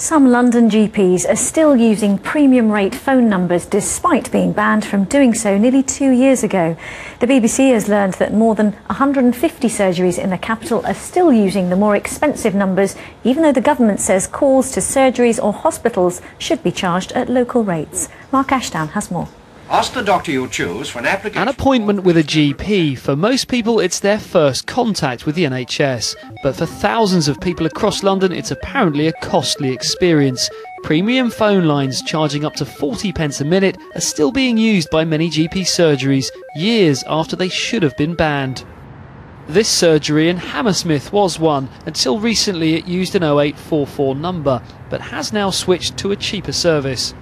Some London GPs are still using premium rate phone numbers despite being banned from doing so nearly two years ago. The BBC has learned that more than 150 surgeries in the capital are still using the more expensive numbers, even though the government says calls to surgeries or hospitals should be charged at local rates. Mark Ashdown has more. Ask the doctor you choose for an application. An appointment with a GP. For most people, it's their first contact with the NHS. But for thousands of people across London, it's apparently a costly experience. Premium phone lines charging up to 40 pence a minute are still being used by many GP surgeries, years after they should have been banned. This surgery in Hammersmith was one. Until recently, it used an 0844 number, but has now switched to a cheaper service.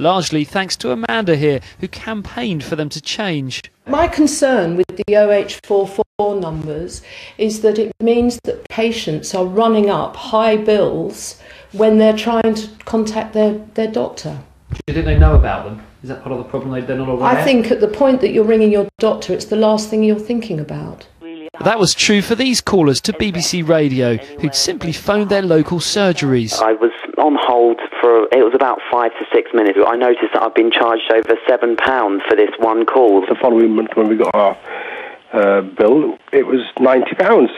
Largely thanks to Amanda here, who campaigned for them to change. My concern with the OH44 numbers is that it means that patients are running up high bills when they're trying to contact their, their doctor. Do you think they know about them? Is that part of the problem? They're not aware? I think at the point that you're ringing your doctor, it's the last thing you're thinking about. That was true for these callers to BBC Radio, who'd simply phoned their local surgeries. I was on hold for it was about five to six minutes. I noticed that I've been charged over seven pounds for this one call. The following month, when we got our uh, bill, it was ninety pounds.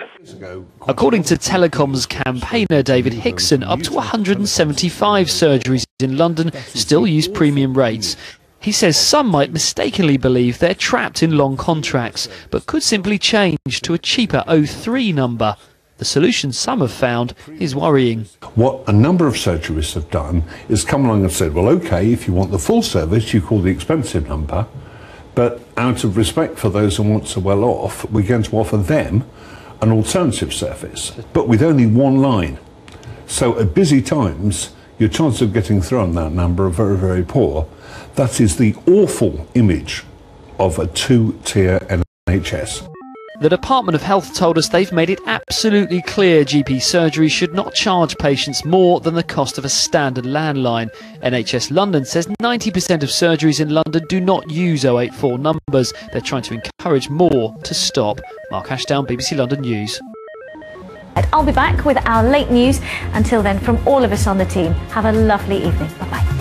According to Telecom's campaigner David Hickson, up to 175 surgeries in London still use premium rates. He says some might mistakenly believe they're trapped in long contracts, but could simply change to a cheaper 03 number. The solution some have found is worrying. What a number of surgeries have done is come along and said, well, okay, if you want the full service, you call the expensive number, but out of respect for those who want to well off, we're going to offer them an alternative service, but with only one line. So at busy times, your chance of getting through on that number are very, very poor. That is the awful image of a two-tier NHS. The Department of Health told us they've made it absolutely clear GP surgery should not charge patients more than the cost of a standard landline. NHS London says 90% of surgeries in London do not use 084 numbers. They're trying to encourage more to stop. Mark Ashdown, BBC London News. I'll be back with our late news. Until then, from all of us on the team, have a lovely evening. Bye bye.